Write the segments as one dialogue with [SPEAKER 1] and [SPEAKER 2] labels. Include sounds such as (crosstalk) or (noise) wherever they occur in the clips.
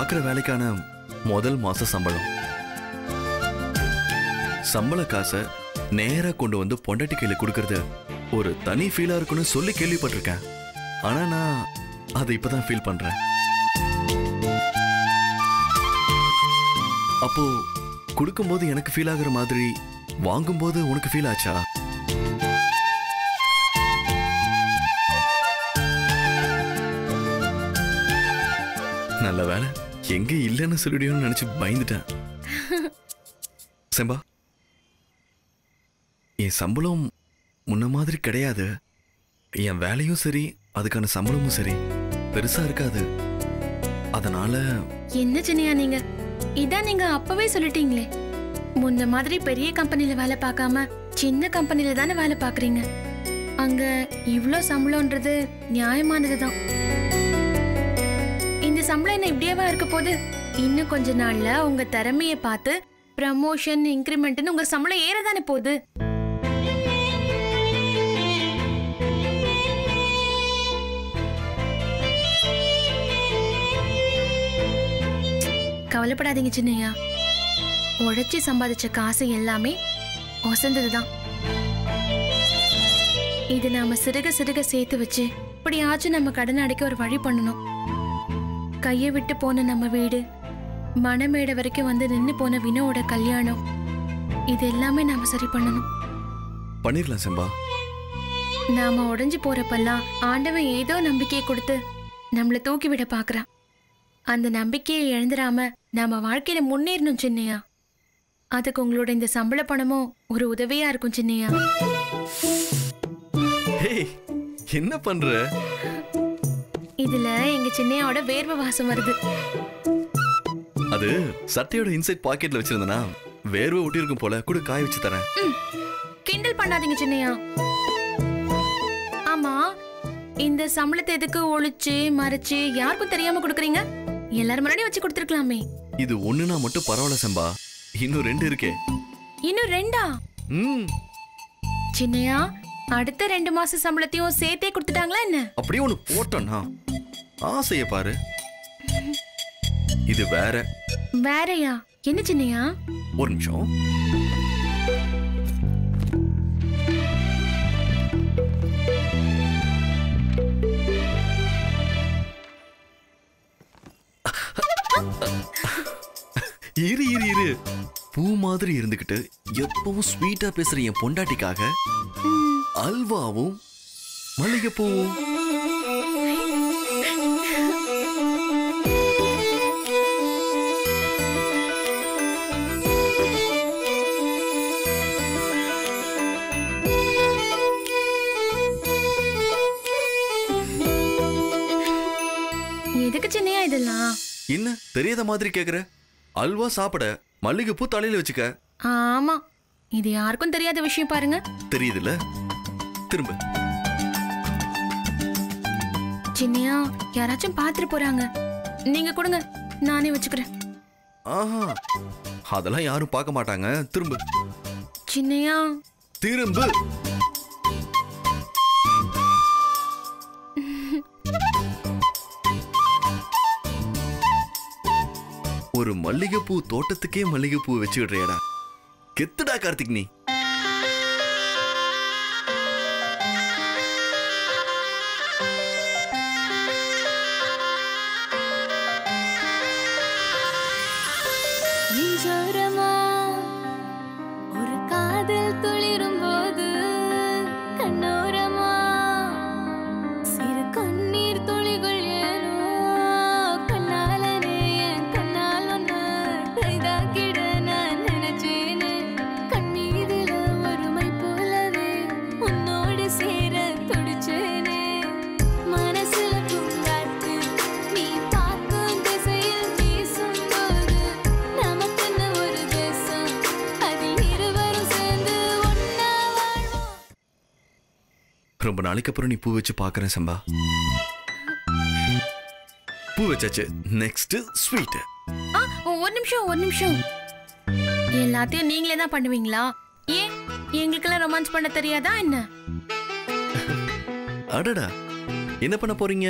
[SPEAKER 1] பார்க்குற வேலைக்கான முதல் மாச சம்பளம். சம்பள காசை நேராக கொண்டு வந்து பொண்டாட்டி கையில் கொடுக்கறது ஒரு தனி ஃபீலாக இருக்குன்னு சொல்லி கேள்விப்பட்டிருக்கேன். ஆனால் நான் அதை இப்போ தான் ஃபீல் பண்ணுறேன் அப்போ கொடுக்கும்போது எனக்கு ஃபீல் ஆகுற மாதிரி வாங்கும்போது உனக்கு ஃபீல் ஆச்சா? நல்ல வேலை. எங்க இல்லைன்னு சொல்லிடுயோன்னு நினைச்சு பயந்துட்டேன். செம்பா என் சம்பளம் முன்ன மாதிரி கிடையாது. என் வேலையும் சரி அதுக்கான சம்பளமும் சரி. பெருசா இருக்காது. அதனால
[SPEAKER 2] என்ன சென்னையா நீங்க? இதான் நீங்க அப்பவே சொல்லிட்டீங்களே. முன்ன மாதிரி பெரிய கம்பெனில வேலை பார்க்காம சின்ன கம்பெனில தானே வேலை பார்க்கறீங்க? அங்க இவ்ளோ சம்பளம்ன்றது நியாயமானதுதான். இந்த சம்பளம் என்ன இப்படியேவா இருக்க போகுது? இன்னும் கொஞ்ச நாள்ல உங்க திறமைய பார்த்து ப்ரமோஷன் இன்கிரிமெண்ட்னு உங்க சம்பளம் ஏறதானே போகுது? கவலைப்படாதீங்க சின்னையா. உழைச்சி சம்பாதிச்ச காசு எல்லாமே ஒசந்ததுதான். இது நாம சிறுக சிறுக சேர்த்து வச்சு இப்படியாச்சும் நம்ம கடன் அடைக்க ஒரு வழி பண்ணணும். கையை விட்டு போன நம்ம வீடு. மணமேடை வரைக்கும் வந்து நின்னு போன வினோட கல்யாணம். இது எல்லாமே நாம சரி பண்ணணும்.
[SPEAKER 1] பண்ணிடலாம் செம்பா.
[SPEAKER 2] நாம உடைஞ்சு போறப்பெல்லாம் ஆண்டவன் ஏதோ நம்பிக்கையை கொடுத்து நம்மள தூக்கி விட பாக்குறான் அந்த நம்பிக்கையை இழந்துடாம நாம வாழ்க்கையில முன்னேறணும் சின்னையா. அதுக்கு உங்களோட இந்த சம்பள பணமும் ஒரு உதவியா இருக்கும் சின்னையா.
[SPEAKER 1] என்ன பண்ற?
[SPEAKER 2] இதுல எங்க சின்னையாவோட வேர்வை வாசம் வருது.
[SPEAKER 1] அது சட்டையோட இன்சைட் பாக்கெட்ல வச்சிருந்தனா வேர்வை ஒட்டி இருக்கும் போல கூட காய வச்சு தரேன்.
[SPEAKER 2] கிண்டல் பண்ணாதீங்க சின்னையா. ஆமா இந்த சம்பளத்தை எதுக்கு ஒளிச்சு மறைச்சு யாருக்கும் தெரியாம கொடுக்குறீங்க? எல்லாரும் முன்னாடி வச்சு கொடுத்துருக்கலாமே.
[SPEAKER 1] இது ஒண்ணுனா மட்டும் பரவாயில்ல செம்பா. இன்னும் ரெண்டு இருக்கே.
[SPEAKER 2] இன்னும் ரெண்டா?
[SPEAKER 1] ம்.
[SPEAKER 2] சின்னையா அடுத்த ரெண்டு மாச சம்பளத்தையும் சேர்த்தே கொடுத்துட்டாங்களா என்ன?
[SPEAKER 1] அப்படியே ஒண்ணு போட்டோன்னா ஆசைய பாரு. இது வேற.
[SPEAKER 2] வேறயா? என்ன சின்னையா?
[SPEAKER 1] ஒரு நிமிஷம். இரு இரு இரு. பூ மாதிரி இருந்துகிட்டு எப்பவும் ஸ்வீட்டா பேசுற என் பொண்டாட்டிக்காக அல்வாவும் மல்லிகைப்பூவும் தெரியாத மாதிரி கேக்குற. அல்வா சாப்பிட மல்லிகைப்பூ தலையில வச்சுக்க.
[SPEAKER 2] ஆமா. இது யாருக்கும் தெரியாத விஷயம் பாருங்க.
[SPEAKER 1] தெரியுதுல்ல? திரும்ப.
[SPEAKER 2] சின்னையா யாராச்சும் பாத்துட்டு போறாங்க. நீங்க கொடுங்க. நானே வச்சுக்கிறேன்.
[SPEAKER 1] ஆஹா. அதெல்லாம் யாரும் பார்க்க மாட்டாங்க. திரும்ப.
[SPEAKER 2] சின்னையா.
[SPEAKER 1] திரும்ப. ஒரு மல்லிகைப்பூ தோட்டத்துக்கே மல்லிகைப்பூ வச்சு கெத்துடா கார்த்திக் நீ. நாளைக்கு அப்புறம் நீ பூ வச்சு பார்க்கறேன் சம்பா. பூ வச்சாச்சு. நெக்ஸ்ட் ஸ்வீட்
[SPEAKER 2] ஒரு நிமிஷம் ஒரு நிமிஷம். எல்லாத்தையும் நீங்களே தான் பண்ணுவீங்களா? ஏன்? எங்களுக்கெல்லாம் ரொமான்ஸ் பண்ண தெரியாதா என்ன?
[SPEAKER 1] அடடா. என்ன பண்ண போறீங்க?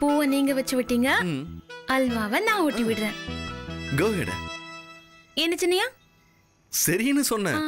[SPEAKER 2] பூவை நீங்க வச்சு விட்டீங்க. அல்வாவை நான் ஊட்டி விடுறேன். என்ன சின்னையா?
[SPEAKER 1] சரின்னு சொன்னேன்.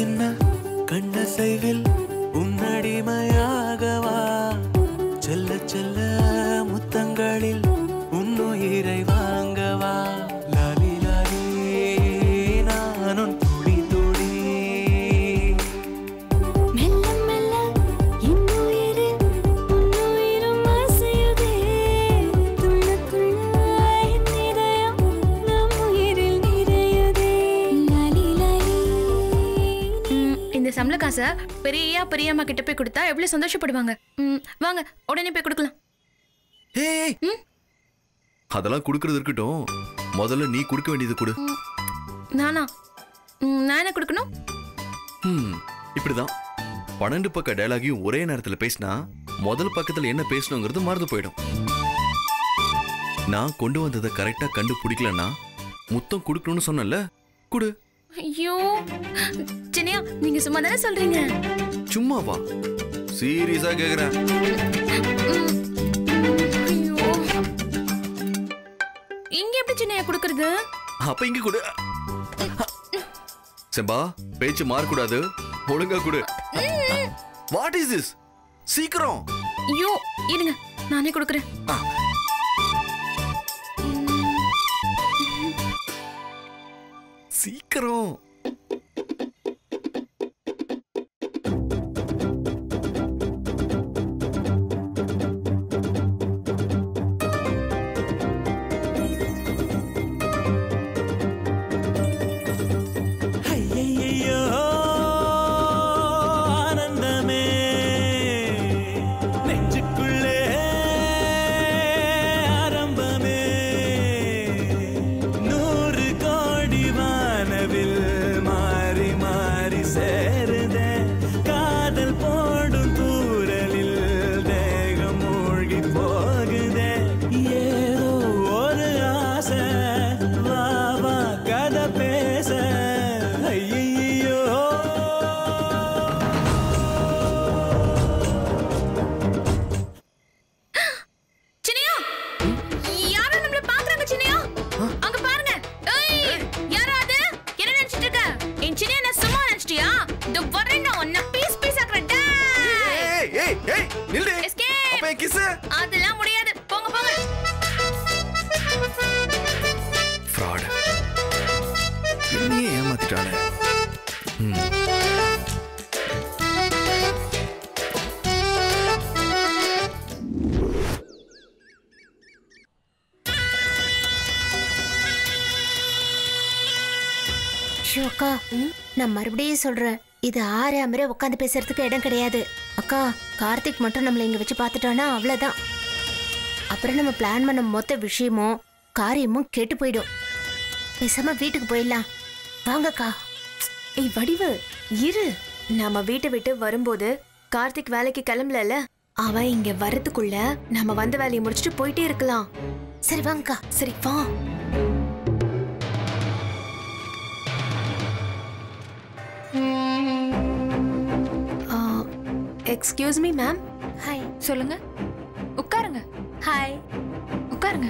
[SPEAKER 3] சின்ன கண்ணசைவில் உன்னடிமையாகவா செல்ல செல்ல முத்தங்களில்
[SPEAKER 2] சம்பள காசை பெரிய பெரியம்மா கிட்ட போய் கொடுத்தா எவ்வளவு சந்தோஷப்படுவாங்க? வாங்க உடனே போய் கொடுக்கலாம்?
[SPEAKER 1] அதெல்லாம் கொடுக்கறது இருக்கட்டும். முதல்ல நீ கொடுக்க வேண்டியது கொடு.
[SPEAKER 2] நானா? நான் என்ன கொடுக்கணும்?
[SPEAKER 1] இப்படிதான். பன்னெண்டு பக்க டயலாகையும் ஒரே நேரத்துல பேசினா முதல் பக்கத்துல என்ன பேசணுங்கிறது மறந்து போயிடும். நான் கொண்டு வந்ததை கரெக்டா கண்டுபிடிக்கலன்னா முத்தம் கொடுக்கணும்னு சொன்னேன்ல குடு.
[SPEAKER 2] ஐயோ. சின்னையா நீங்க சும்மா தானே சொல்றீங்க?
[SPEAKER 1] சும்மா வா சீரியஸா கேக்குறேன்.
[SPEAKER 2] இங்க எப்படி சின்னையா கொடுக்கறது?
[SPEAKER 1] அப்ப இங்க கொடு. செம்பா பேச்சு மாறக்கூடாது. ஒழுங்கா கொடு. வாட் இஸ் திஸ் சீக்கிரம்.
[SPEAKER 2] ஐயோ இருங்க நானே கொடுக்குறேன்.
[SPEAKER 1] ஆ.
[SPEAKER 4] அக்கா நான் மறுபடியும் சொல்றேன். இது ஆறு அமரே உட்காந்து பேசுறதுக்கு இடம் கிடையாது. அக்கா கார்த்திக் மட்டும் நம்மள இங்க வச்சு பார்த்துட்டானா? அவ்வளவுதான். அப்புறம் நம்ம பிளான் பண்ண மொத்த விஷயமும் காரியமும் கெட்டு போயிடும். பேசாம வீட்டுக்கு போயிடலாம். வாங்கக்கா.
[SPEAKER 5] ஏய் வடிவு இரு. நாம வீட்டை விட்டு வரும்போது கார்த்திக் வேலைக்கு கிளம்பலல அவன் இங்க வரதுக்குள்ள நாம வந்த வேலையை முடிச்சுட்டு போயிட்டே இருக்கலாம்.
[SPEAKER 4] சரி வாங்கக்கா.
[SPEAKER 5] சரி வா. எக்ஸ்கியூஸ் மீ மேம்
[SPEAKER 4] ஹாய்
[SPEAKER 5] சொல்லுங்க. உட்காருங்க.
[SPEAKER 4] ஹாய்
[SPEAKER 5] உட்காருங்க.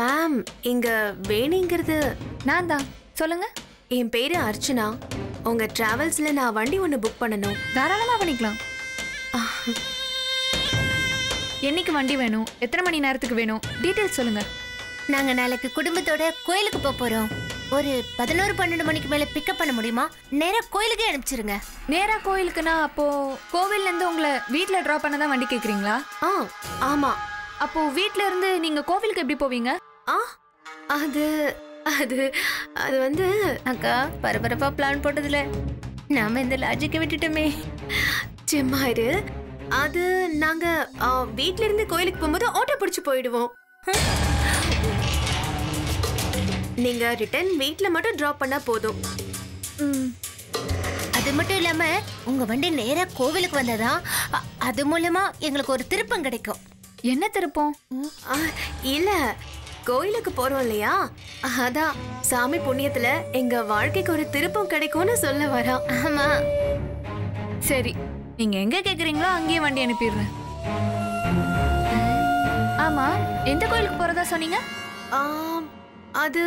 [SPEAKER 5] மேம் இங்க வேணிங்கிறது
[SPEAKER 6] நான் தான். சொல்லுங்க.
[SPEAKER 5] என் பேரு அர்ச்சனா. உங்க டிராவல்ஸ்ல நான் வண்டி ஒன்று புக் பண்ணணும்.
[SPEAKER 6] தாராளமா பண்ணிக்கலாம் என்னைக்கு வண்டி வேணும்? எத்தனை மணி நேரத்துக்கு வேணும்? டீட்டெயில்ஸ் சொல்லுங்க.
[SPEAKER 4] நாங்க நாளைக்கு குடும்பத்தோட கோயிலுக்கு போக போறோம். ஒரு பதினோரு பன்னெண்டு மணிக்கு மேல பிக்கப் பண்ண முடியுமா? நேரா கோயிலுக்கே அனுப்பிச்சிருங்க.
[SPEAKER 6] நேரா கோயிலுக்குன்னா அப்போ கோவில்ல இருந்து உங்களை வீட்ல டிராப் பண்ண தான் வண்டி கேக்குறீங்களா?
[SPEAKER 5] ஆ ஆமா.
[SPEAKER 6] அப்போ வீட்ல இருந்து நீங்க கோவிலுக்கு எப்படி போவீங்க?
[SPEAKER 5] ஆ அது அது அது வந்து
[SPEAKER 4] அக்கா பரபரப்பா பிளான் போட்டதுல. நாம இந்த லாஜிக்கை விட்டுட்டோமே.
[SPEAKER 5] சும்மா இரு. அது நாங்க வீட்ல இருந்து கோயிலுக்கு போகும்போது ஆட்டோ பிடிச்சு போயிடுவோம். நீங்க ரிட்டர்ன் வீட்ல மட்டும் டிராப் பண்ணா போதும்.
[SPEAKER 4] அது மட்டும் இல்லாம உங்க வண்டி நேரா கோவிலுக்கு வந்ததா அது மூலமா எங்களுக்கு ஒரு திருப்பம் கிடைக்கும்.
[SPEAKER 6] என்ன திருப்பம்?
[SPEAKER 5] ஆ, இல்ல கோயிலுக்கு போறோம் இல்லையா? அதான் சாமி புண்ணியத்துல எங்க வாழ்க்கைக்கு ஒரு திருப்பம் கிடைக்கும்னு சொல்ல வரா.
[SPEAKER 4] ஆமா.
[SPEAKER 6] சரி நீங்க எங்க கேக்குறீங்களோ அங்கேயே வண்டி அனுப்பிடுறேன். ஆமா எந்த கோயிலுக்கு போறதா சொன்னீங்க?
[SPEAKER 5] ஆம், அது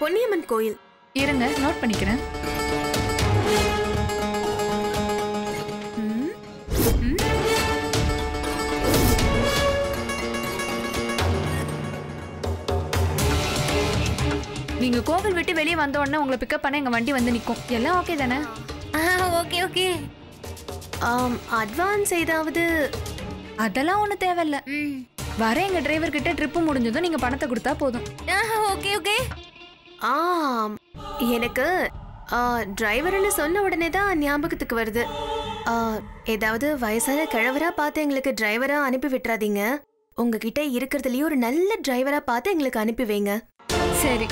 [SPEAKER 5] பொன்னியம்மன் கோயில்.
[SPEAKER 6] இருங்க நோட் பண்ணிக்கிறேன். நீங்க கோவில் விட்டு வெளியே வந்த உடனே உங்களை பிக்கப் பண்ண எங்க வண்டி வந்து நிக்கும். எல்லாம் ஓகே தானே?
[SPEAKER 4] ஓகே ஓகே
[SPEAKER 5] அட்வான்ஸ் ஏதாவது?
[SPEAKER 6] அதெல்லாம் ஒண்ணும் தேவையில்ல. வர எங்க டிரைவர் கிட்ட ட்ரிப்பு முடிஞ்சதும் நீங்க பணத்தை கொடுத்தா போதும்.
[SPEAKER 4] ஓகே ஓகே
[SPEAKER 5] ஆம். எனக்கு டிரைவர்னு சொன்ன உடனே தான் ஞாபகத்துக்கு வருது. ஆ, ஏதாவது வயசான கிழவரா பார்த்து எங்களுக்கு டிரைவரா அனுப்பி விட்டுறாதீங்க. உங்ககிட்ட இருக்கிறதுலயே ஒரு நல்ல டிரைவரா பார்த்து எங்களுக்கு அனுப்பி வைங்க.
[SPEAKER 6] சரி.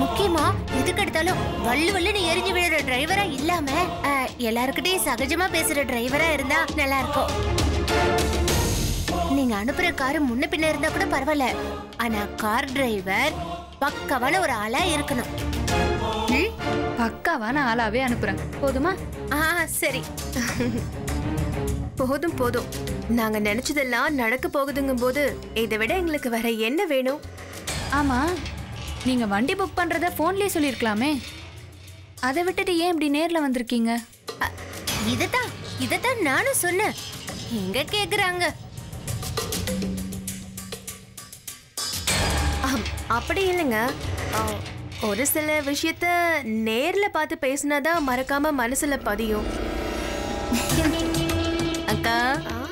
[SPEAKER 4] முக்கியமா எதுக்கு எடுத்தாலும் வள்ளு வள்ளுன்னு எரிஞ்சு விழுற டிரைவரா இல்லாம எல்லாருக்கிட்டையும் சகஜமா பேசுற டிரைவரா இருந்தா நல்லா இருக்கும். நீங்க அனுப்புற காரு முன்ன பின்ன இருந்தா கூட பரவாயில்ல. ஆனா கார் டிரைவர் பக்கவான ஒரு ஆளா இருக்கணும்?
[SPEAKER 6] பக்காவான ஆளாவே அனுப்புறேன். போதுமா?
[SPEAKER 4] ஆ சரி.
[SPEAKER 5] போதும் போதும். நாங்க நினைச்சதெல்லாம் நடக்க போகுதுங்கும் போது இதை விட எங்களுக்கு வேற என்ன வேணும்?
[SPEAKER 6] ஆமா நீங்க வண்டி புக் பண்றத போன்லயே சொல்லிருக்கலாமே. அதை விட்டுட்டு ஏன் இப்படி நேர்ல வந்திருக்கீங்க?
[SPEAKER 4] இததான் இததான் நானும் சொன்னேன். எங்க கேக்குறாங்க.
[SPEAKER 5] அப்படி இல்லைங்க. ஒரு சில விஷயத்த நேர்ல பார்த்து பேசினாதான் மறக்காம மனசுல பதியும்.
[SPEAKER 4] அக்கா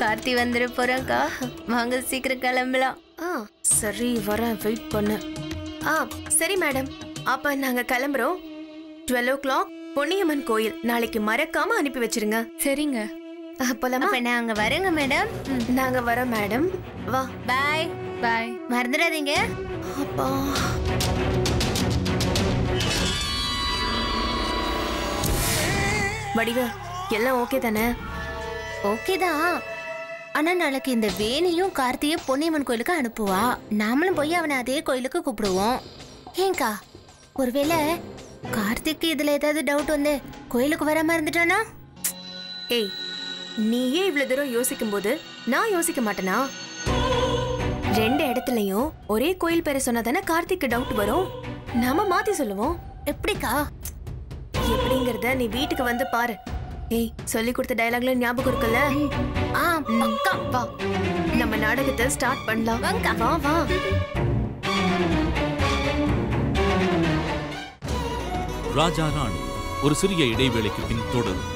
[SPEAKER 4] கார்த்தி வந்துட போறாக்கா? வாங்க சீக்கிரம் கிளம்பலாம்.
[SPEAKER 5] ஆ சரி வர வெயிட் பண்ணு. ஆ சரி மேடம். அப்ப நாங்க கிளம்புறோம். டுவெல் ஓ கிளாக் பொன்னியம்மன் கோயில். நாளைக்கு மறக்காம அனுப்பி வச்சிருங்க.
[SPEAKER 6] சரிங்க.
[SPEAKER 5] போலாமா?
[SPEAKER 4] நாங்க வரேங்க மேடம்.
[SPEAKER 5] நாங்க வரோம் மேடம். வா.
[SPEAKER 4] பாய்
[SPEAKER 6] பாய்.
[SPEAKER 4] மறந்துடாதீங்க.
[SPEAKER 5] அப்பா வடிவ எல்லாம் ஓகே தானே?
[SPEAKER 4] ஓகே தான். ஆனா நாளைக்கு இந்த வேணியும் கார்த்தியும் பொன்னியம்மன் கோயிலுக்கு அனுப்புவா. நாமளும் போய் அவனை அதே கோயிலுக்கு கூப்பிடுவோம். ஏங்கா ஒருவேளை கார்த்திக்கு இதுல ஏதாவது டவுட் வந்து கோயிலுக்கு வராம இருந்துட்டானா?
[SPEAKER 5] ஏய் நீயே இவ்வளவு தூரம் யோசிக்கும் போது நான் யோசிக்க மாட்டேனா? ரெண்டு இடத்துலயும் ஒரே கோயில் பேரை சொன்னா தானே கார்த்திக்கு டவுட் வரும்? நாம மாத்தி சொல்லுவோம்.
[SPEAKER 4] எப்படிக்கா?
[SPEAKER 5] எப்படிங்கறத நீ வீட்டுக்கு வந்து பாரு. ஏய் சொல்லி கொடுத்த டயலாக்ல ஞாபகம் இருக்குல்ல?
[SPEAKER 4] ஆ பக்கா
[SPEAKER 5] வா. நம்ம நாடகத்தை ஸ்டார்ட் பண்ணலாம்.
[SPEAKER 4] வாங்கக்கா.
[SPEAKER 5] வா வா.
[SPEAKER 7] ராஜா ராணி ஒரு சிறிய இடைவேளைக்கு பின் தொடரும்.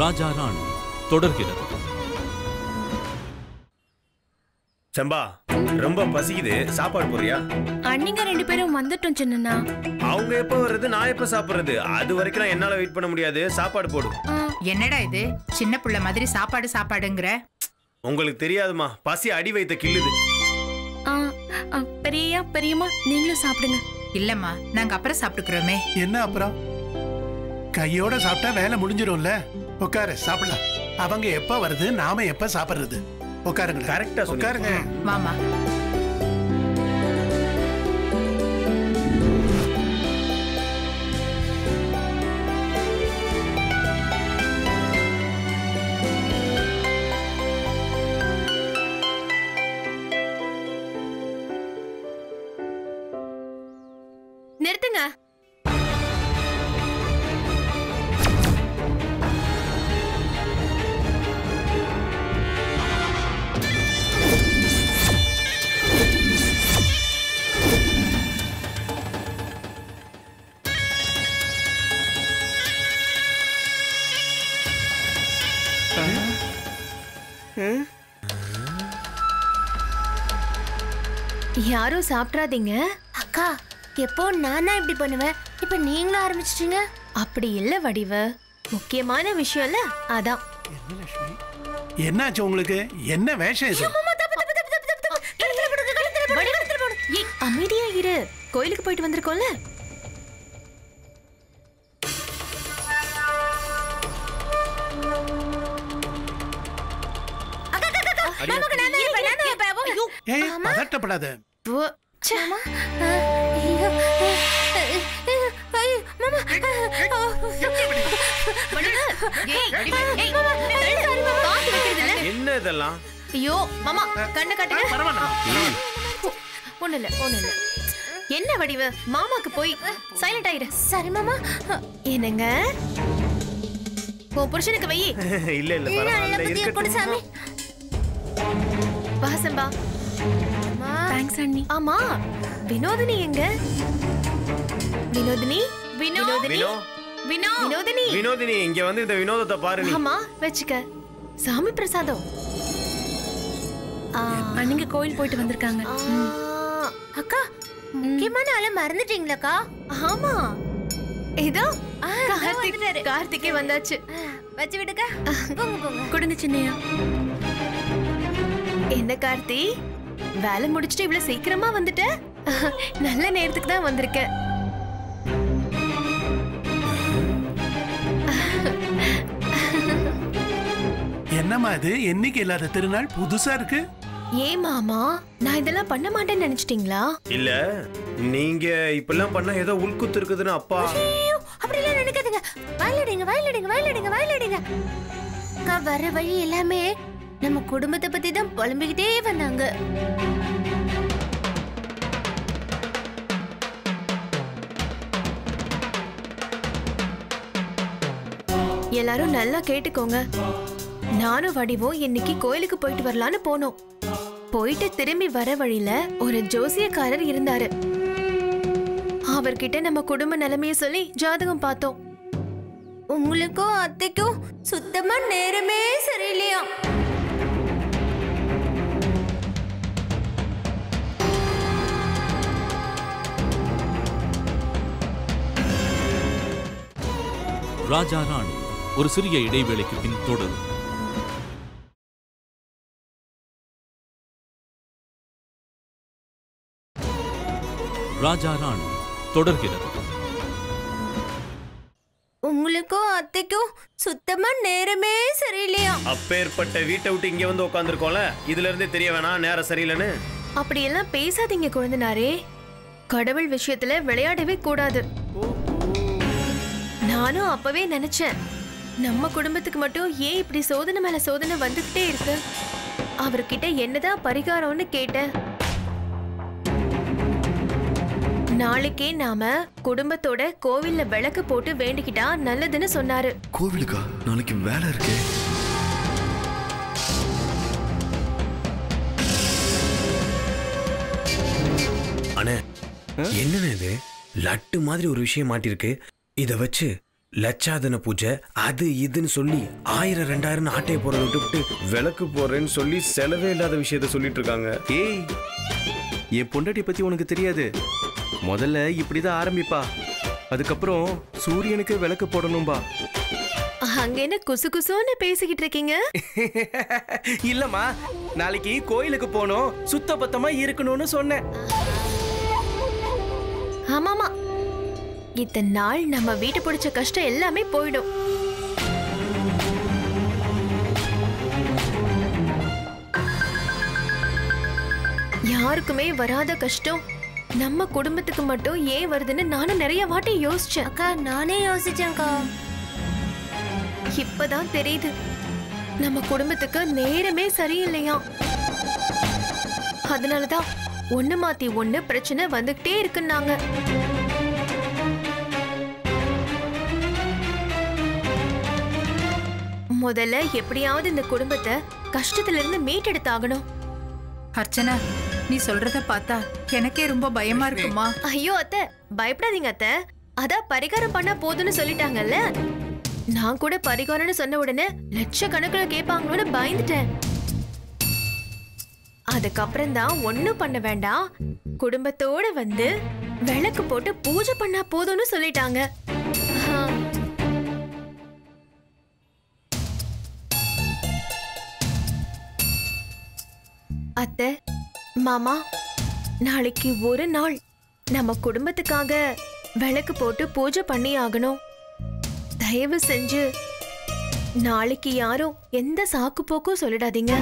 [SPEAKER 7] ராஜா ராணி தொடர்கிறது.
[SPEAKER 8] செம்பா ரொம்ப பசிக்குது. சாப்பாடு போறியா?
[SPEAKER 2] அன்னிங்க ரெண்டு பேரும் வந்துட்டோம் சின்னண்ணா.
[SPEAKER 8] அவங்க எப்ப வர்றது நான் எப்ப சாப்பிடுறது? அது வரைக்கும் நான் என்னால வெயிட் பண்ண முடியாது. சாப்பாடு போடு.
[SPEAKER 9] என்னடா இது? சின்ன புள்ள மாதிரி சாப்பாடு சாப்பாடுங்கிற.
[SPEAKER 8] உங்களுக்கு தெரியாதுமா பசி அடி வைத்த கிள்ளுது.
[SPEAKER 2] பெரியயா பெரியம்மா நீங்களும் சாப்பிடுங்க.
[SPEAKER 9] இல்லம்மா நாங்க அப்புறம் சாப்பிட்டுக்கிறோமே.
[SPEAKER 10] என்ன அப்புறம்? கையோட சாப்பிட்டா வேலை முடிஞ்சிரும்ல உட்காரு சாப்பிடலாம். அவங்க எப்ப வருது நாம எப்ப சாப்பிடுறது? உட்காருங்க
[SPEAKER 8] கரெக்டா.
[SPEAKER 10] உட்காருங்க.
[SPEAKER 9] மாமா.
[SPEAKER 5] யாரும் சாப்பிட்றாதீங்க.
[SPEAKER 4] அக்கா எப்போ நானா இப்படி பண்ணுவேன்? இப்ப நீங்களும் ஆரம்பிச்சிட்டீங்க?
[SPEAKER 5] அப்படி இல்ல வடிவ. முக்கியமான விஷயம்ல அதான்.
[SPEAKER 10] என்னாச்சு உங்களுக்கு? என்ன வேஷம் இது?
[SPEAKER 5] அமைதியா இரு. கோயிலுக்கு போயிட்டு வந்திருக்கோம்ல?
[SPEAKER 10] ஏய் பதட்டப்படாத?
[SPEAKER 8] என்ன இதெல்லாம்?
[SPEAKER 5] ஐயோ மாமா. கண்ணு காட்டுங்க. ஒண்ணு இல்ல ஒண்ணு இல்ல. என்ன வடிவு? மாமாக்கு போய் சைலண்ட் ஆயிரு. சரி மாமா. என்னங்க? உன் புருஷனுக்கு வை. (laughs)
[SPEAKER 8] இல்ல இல்ல பரவாயில்ல இருக்கட்டும்.
[SPEAKER 5] வாசம்பா
[SPEAKER 2] தேங்க்ஸ் அண்ணி.
[SPEAKER 5] ஆமா. வினோதினி எங்க? வினோதினி? வினோதினி?
[SPEAKER 8] வினோ.
[SPEAKER 5] வினோ. வினோதினி.
[SPEAKER 8] வினோதினி இங்க வந்து இந்த வினோதத்தை பாரு நீ.
[SPEAKER 5] ஆமா வச்சுக்க. சாமி பிரசாதம்.
[SPEAKER 2] அண்ணிங்க கோயில் போயிட்டு வந்திருக்காங்க.
[SPEAKER 4] அக்கா முக்கியமான ஆளை மறந்துட்டீங்களாக்கா?
[SPEAKER 5] ஆமா. இதோ கார்த்திக். கார்த்திகே வந்தாச்சு.
[SPEAKER 4] வச்சு போங்க
[SPEAKER 2] கொடுங்க சின்னையா.
[SPEAKER 5] என்ன கார்த்தி? வேலை முடிச்சிட்டு இவ்வளவு சீக்கிரமா வந்துட்ட? (laughs) நல்ல நேரத்துக்கு தான் வந்திருக்க.
[SPEAKER 10] என்னம்மா இது? என்னைக்கு இல்லாத திருநாள் புதுசா இருக்கு?
[SPEAKER 5] ஏன் மாமா நான் இதெல்லாம் பண்ண மாட்டேன்னு நினைச்சிட்டீங்களா?
[SPEAKER 8] இல்ல நீங்க இப்பெல்லாம் பண்ணா ஏதோ உள்குத்து இருக்குதுன்னு அப்பா.
[SPEAKER 4] ஐயோ அப்படிலாம் நினைக்காதீங்க. வயலடிங்க வயலடிங்க வயலடிங்க வயலடிங்க. அக்கா வர வழி எல்லாமே நம்ம குடும்பத்தை பத்தி தான் புலம்பிக்கிட்டே வந்தாங்க.
[SPEAKER 5] எல்லாரும் நல்லா கேட்டுக்கோங்க. நானும் வடிவும் இன்னைக்கு கோயிலுக்கு போயிட்டு வரலான்னு போனோம். போயிட்டு திரும்பி வர வழியில ஒரு ஜோசியக்காரர் இருந்தாரு. அவர்கிட்ட நம்ம குடும்ப நிலைமைய சொல்லி ஜாதகம் பார்த்தோம்.
[SPEAKER 4] உங்களுக்கும் அத்தைக்கும் சுத்தமா நேரமே சரியில்லையா
[SPEAKER 7] ராஜா ராணி ஒரு சிறிய இடைவேளைக்கு பின் தொடரும். ராஜா ராணி தொடர்கிறது.
[SPEAKER 4] உங்களுக்கும் அத்தைக்கும் சுத்தமா நேரமே சரியில்லையா?
[SPEAKER 8] அப்பேற்பட்ட வீட்டை விட்டு இங்க வந்து உட்காந்துருக்கோம்ல இதுல இருந்தே தெரிய வேணாம் நேரம் சரியில்லைன்னு.
[SPEAKER 5] அப்படியெல்லாம் பேசாதீங்க குழந்தனாரே. கடவுள் விஷயத்துல விளையாடவே கூடாது. நானும் அப்பவே நினைச்சேன். நம்ம குடும்பத்துக்கு மட்டும் ஏன் இப்படி சோதனை மேல சோதனை வந்துகிட்டே இருக்கு? அவர்கிட்ட என்னதான் பரிகாரம்னு கேட்டேன். நாளைக்கே நாம குடும்பத்தோட கோவில்ல விளக்கு போட்டு வேண்டிக்கிட்டா நல்லதுன்னு சொன்னாரு.
[SPEAKER 1] கோவிலுக்கா? நாளைக்கு வேலை இருக்கு.
[SPEAKER 8] அண்ணே என்னண்ணே இது? லட்டு மாதிரி ஒரு விஷயம் மாட்டிருக்கு. இத வச்சு லட்சாதன பூஜை அது இதுன்னு சொல்லி ஆயிரம் ரெண்டாயிரம் ஆட்டையை போறத விட்டுவிட்டு விளக்கு போறேன்னு சொல்லி செலவே இல்லாத விஷயத்த சொல்லிட்டு இருக்காங்க.
[SPEAKER 1] ஏய் என் பொண்டாட்டி பத்தி உனக்கு தெரியாது. முதல்ல இப்படிதான் ஆரம்பிப்பா. அதுக்கப்புறம் சூரியனுக்கு விளக்கு போடணும்பா.
[SPEAKER 5] அங்க என்ன குசு குசுன்னு பேசிக்கிட்டு இருக்கீங்க? (laughs)
[SPEAKER 11] இல்லம்மா நாளைக்கு கோயிலுக்கு போனோம். சுத்த பத்தமா இருக்கணும்னு சொன்னேன்.
[SPEAKER 5] ஆமாமா இத்தனை நாள் நம்ம வீட்டு பிடிச்ச கஷ்டம் எல்லாமே போயிடும். யாருக்குமே வராத கஷ்டம். நம்ம குடும்பத்துக்கு மட்டும் ஏன் வருதுன்னு நானும் நிறைய வாட்டி யோசிச்சேன்.
[SPEAKER 4] அக்கா நானே யோசிச்சேன்க்கா
[SPEAKER 5] இப்பதான் தெரியுது. நம்ம குடும்பத்துக்கு நேரமே சரியில்லையா? அதனாலதான் ஒண்ணு மாத்தி ஒண்ணு பிரச்சனை வந்துகிட்டே இருக்குன்னாங்க. முதல்ல எப்படியாவது இந்த குடும்பத்தை கஷ்டத்துல இருந்து மீட்டெடுத்தாகணும்.
[SPEAKER 9] அர்ச்சனா நீ சொல்றத பார்த்தா எனக்கே ரொம்ப பயமா இருக்குமா?
[SPEAKER 5] ஐயோ அத்தை பயப்படாதீங்க அத்தை. அதான் பரிகாரம் பண்ணா போதும்னு சொல்லிட்டாங்கல்ல? நான் கூட பரிகாரம்னு சொன்ன உடனே லட்சக்கணக்கில் கேட்பாங்களோன்னு பயந்துட்டேன். அதுக்கப்புறம் தான் ஒண்ணும் பண்ண வேண்டாம். குடும்பத்தோட வந்து விளக்கு போட்டு பூஜை பண்ணா போதும்னு சொல்லிட்டாங்க. அத்தை மாமா நாளைக்கு ஒரு நாள் நம்ம குடும்பத்துக்காக விளக்கு போட்டு பூஜை பண்ணி ஆகணும். தயவு செஞ்சு நாளைக்கு யாரும் எந்த சாக்கு போக்கும் சொல்லிடாதீங்க.